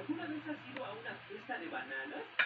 ¿Alguna vez has ido a una fiesta de bananas?